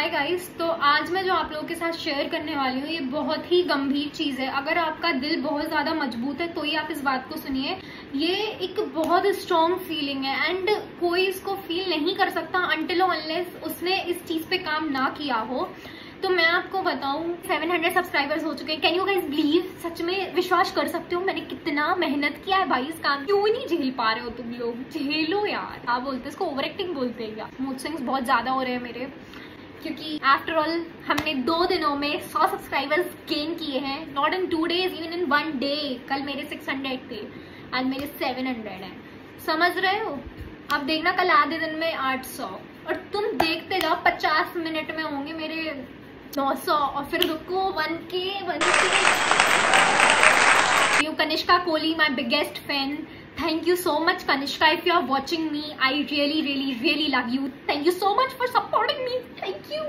Hi guys तो आज मैं जो आप लोगों के साथ शेयर करने वाली हूँ, ये बहुत ही गंभीर चीज़ है। अगर आपका दिल बहुत ज़्यादा मज़बूत है तो ही आप इस बात को सुनिए। ये एक बहुत स्ट्रॉन्ग फीलिंग है एंड कोई इसको फील नहीं कर सकता अनटिल अनलेस उसने इस चीज़ पे काम ना किया हो। तो मैं आपको बताऊँ 700 सब्सक्राइबर्स हो चुके हैं। कैन यू गाइस बिलीव सच में विश्वास कर सकते हो, मैंने कितना मेहनत किया है भाई इस काम क्यों नहीं झेल पा रहे हो तुम लोग? झेलो यार। क्या बोलते इसको ओवर एक्टिंग बोलते हैं क्या मूड स्विंग्स बहुत ज़्यादा हो रहे हैं मेरे। क्योंकि आफ्टर ऑल हमने दो दिनों में 100 सब्सक्राइबर्स गेन किए हैं। Not in two days even in one day कल मेरे 600 थे, आज मेरे 700 हैं। समझ रहे हो? अब देखना कल आधे दिन में 800 और तुम देखते जाओ 50 मिनट में होंगे मेरे 900 और फिर रुको 1k 1k you Kanishka Kohli my biggest fan thank you so much kanishka. If you are watching me i really really really love you. Thank you so much for supporting me. Thank you